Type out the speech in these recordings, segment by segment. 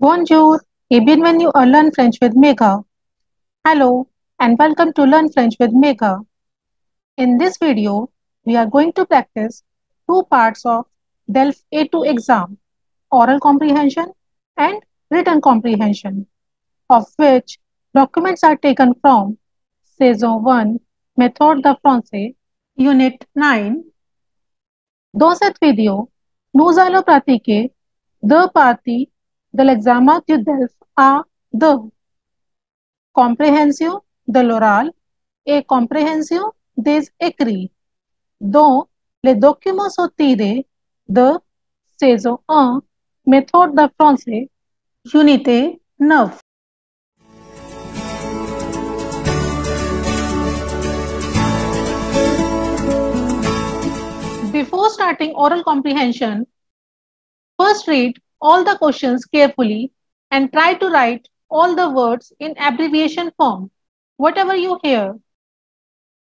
Bonjour et bienvenue à Learn French with Megha. Hello and welcome to Learn French with Megha. In this video, we are going to practice two parts of DELF A2 exam, oral comprehension and written comprehension, of which documents are taken from Saison 1, Méthode de français, Unit 9. Dans cette vidéo, nous allons pratiquer deux parties de l'examen du DELF A2. Compréhension de l'oral et compréhension des écrits, dont les documents sont tirés de saison 1, méthode de français, unité 9. Before starting oral comprehension, first read all the questions carefully and try to write all the words in abbreviation form, whatever you hear.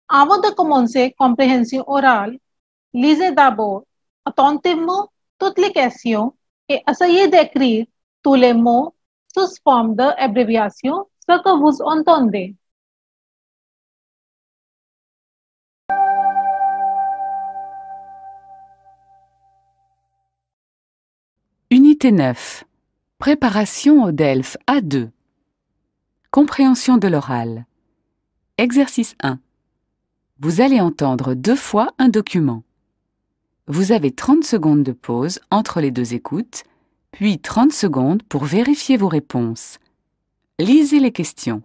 Avant de commencer compréhension orale, lisez d'abord attentivement toutes les questions et essayez d'écrire tous les mots sous forme d'abréviation, ce que vous entendez. Unité 9. Préparation au DELF A2. Compréhension de l'oral. Exercice 1. Vous allez entendre deux fois un document. Vous avez 30 secondes de pause entre les deux écoutes, puis 30 secondes pour vérifier vos réponses. Lisez les questions.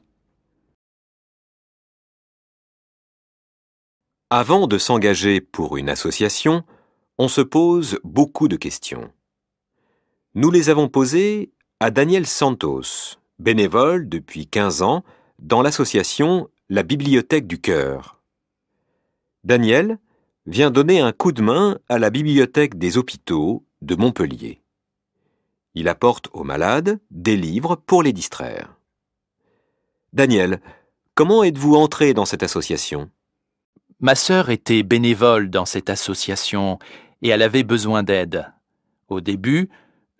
Avant de s'engager pour une association, on se pose beaucoup de questions. Nous les avons posées à Daniel Santos, bénévole depuis 15 ans dans l'association La Bibliothèque du Cœur. Daniel vient donner un coup de main à la Bibliothèque des hôpitaux de Montpellier. Il apporte aux malades des livres pour les distraire. Daniel, comment êtes-vous entré dans cette association? Ma sœur était bénévole dans cette association et elle avait besoin d'aide. Au début,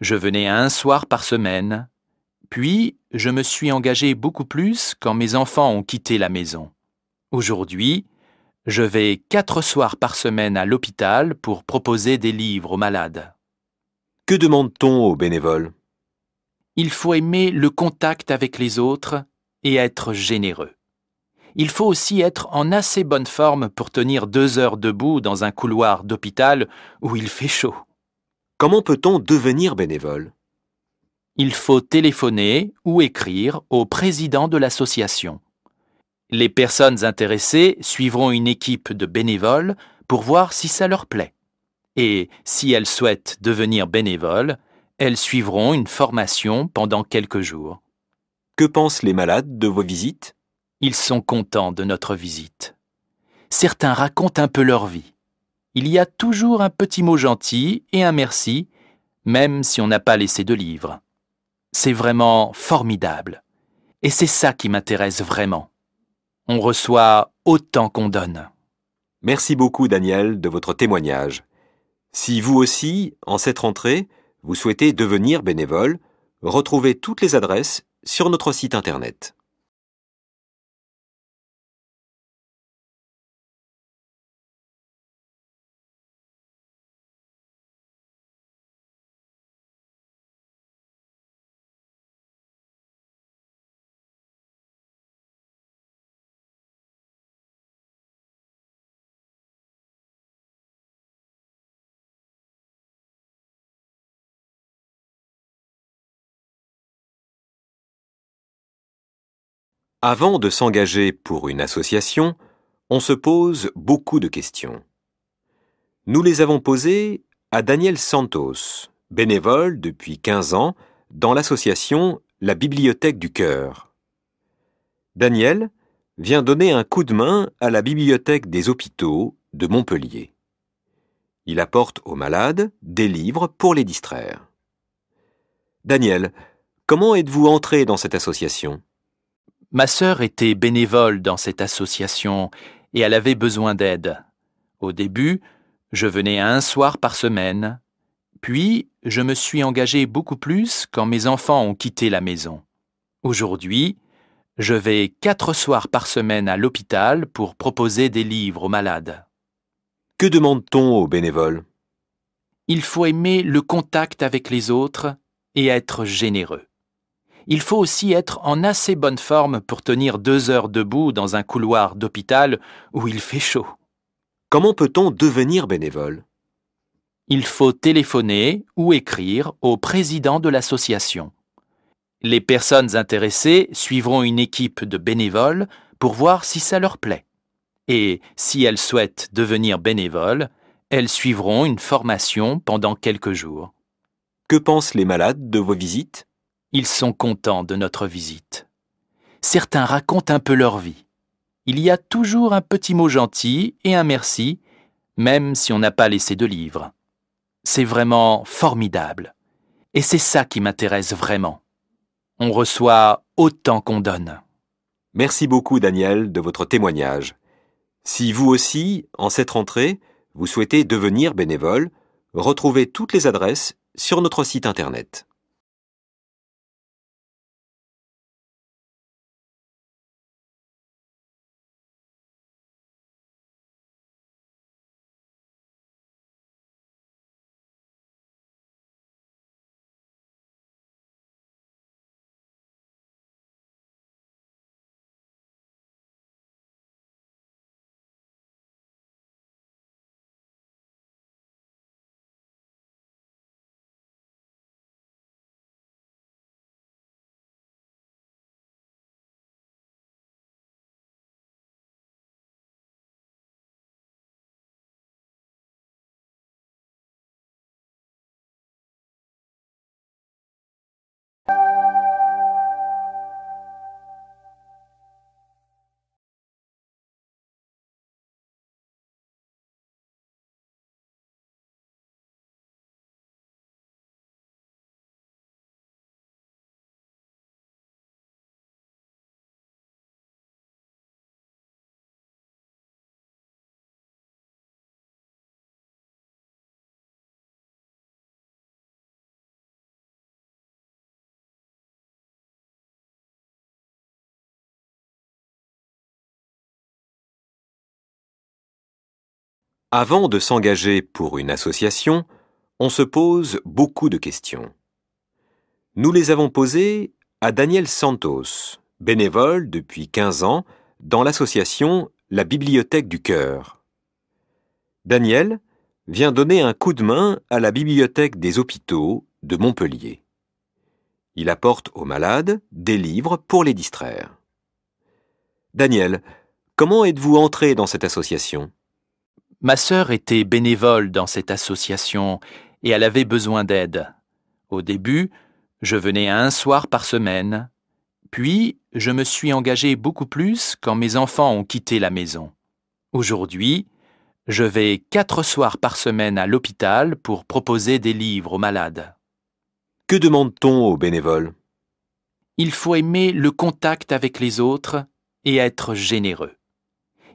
je venais un soir par semaine, puis je me suis engagé beaucoup plus quand mes enfants ont quitté la maison. Aujourd'hui, je vais quatre soirs par semaine à l'hôpital pour proposer des livres aux malades. Que demande-t-on aux bénévoles? Il faut aimer le contact avec les autres et être généreux. Il faut aussi être en assez bonne forme pour tenir deux heures debout dans un couloir d'hôpital où il fait chaud. Comment peut-on devenir bénévole? Il faut téléphoner ou écrire au président de l'association. Les personnes intéressées suivront une équipe de bénévoles pour voir si ça leur plaît. Et si elles souhaitent devenir bénévoles, elles suivront une formation pendant quelques jours. Que pensent les malades de vos visites? Ils sont contents de notre visite. Certains racontent un peu leur vie il y a toujours un petit mot gentil et un merci, même si on n'a pas laissé de livre. C'est vraiment formidable. Et c'est ça qui m'intéresse vraiment. On reçoit autant qu'on donne. Merci beaucoup Daniel de votre témoignage. Si vous aussi, en cette rentrée, vous souhaitez devenir bénévole, retrouvez toutes les adresses sur notre site internet. Avant de s'engager pour une association, on se pose beaucoup de questions. Nous les avons posées à Daniel Santos, bénévole depuis 15 ans dans l'association La Bibliothèque du Cœur. Daniel vient donner un coup de main à la Bibliothèque des hôpitaux de Montpellier. Il apporte aux malades des livres pour les distraire. Daniel, comment êtes-vous entré dans cette association? Ma sœur était bénévole dans cette association et elle avait besoin d'aide. Au début, je venais un soir par semaine, Puis, je me suis engagé beaucoup plus quand mes enfants ont quitté la maison. Aujourd'hui, je vais quatre soirs par semaine à l'hôpital pour proposer des livres aux malades. Que demande-t-on aux bénévoles? Il faut aimer le contact avec les autres et être généreux. Il faut aussi être en assez bonne forme pour tenir deux heures debout dans un couloir d'hôpital où il fait chaud. Comment peut-on devenir bénévole? Il faut téléphoner ou écrire au président de l'association. Les personnes intéressées suivront une équipe de bénévoles pour voir si ça leur plaît. Et si elles souhaitent devenir bénévoles, elles suivront une formation pendant quelques jours. Que pensent les malades de vos visites? Ils sont contents de notre visite. Certains racontent un peu leur vie. Il y a toujours un petit mot gentil et un merci, même si on n'a pas laissé de livre. C'est vraiment formidable. Et c'est ça qui m'intéresse vraiment. On reçoit autant qu'on donne. Merci beaucoup Daniel de votre témoignage. Si vous aussi, en cette rentrée, vous souhaitez devenir bénévole, retrouvez toutes les adresses sur notre site internet. Avant de s'engager pour une association, on se pose beaucoup de questions. Nous les avons posées à Daniel Santos, bénévole depuis 15 ans dans l'association La Bibliothèque du Cœur. Daniel vient donner un coup de main à la bibliothèque des hôpitaux de Montpellier. Il apporte aux malades des livres pour les distraire. Daniel, comment êtes-vous entré dans cette association? Ma sœur était bénévole dans cette association et elle avait besoin d'aide. Au début, je venais un soir par semaine, puis je me suis engagé beaucoup plus quand mes enfants ont quitté la maison. Aujourd'hui, je vais quatre soirs par semaine à l'hôpital pour proposer des livres aux malades. Que demande-t-on aux bénévoles? Il faut aimer le contact avec les autres et être généreux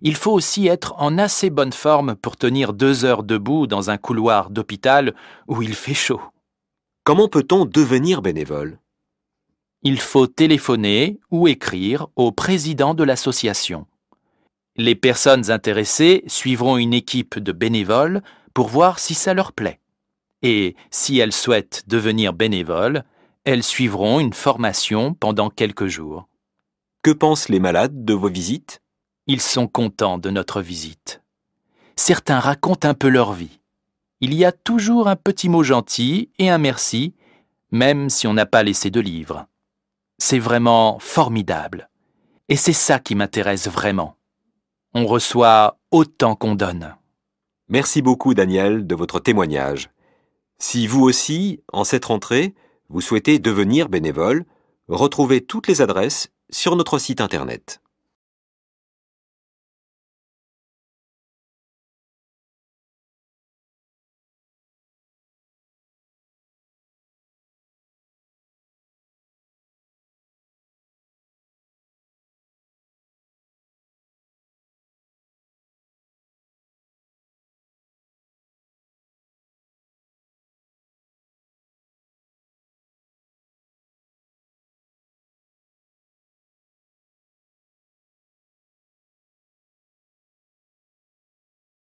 il faut aussi être en assez bonne forme pour tenir deux heures debout dans un couloir d'hôpital où il fait chaud. Comment peut-on devenir bénévole? Il faut téléphoner ou écrire au président de l'association. Les personnes intéressées suivront une équipe de bénévoles pour voir si ça leur plaît. Et si elles souhaitent devenir bénévoles, elles suivront une formation pendant quelques jours. Que pensent les malades de vos visites? Ils sont contents de notre visite. Certains racontent un peu leur vie. Il y a toujours un petit mot gentil et un merci, même si on n'a pas laissé de livre. C'est vraiment formidable. Et c'est ça qui m'intéresse vraiment. On reçoit autant qu'on donne. Merci beaucoup Daniel de votre témoignage. Si vous aussi, en cette rentrée, vous souhaitez devenir bénévole, retrouvez toutes les adresses sur notre site internet.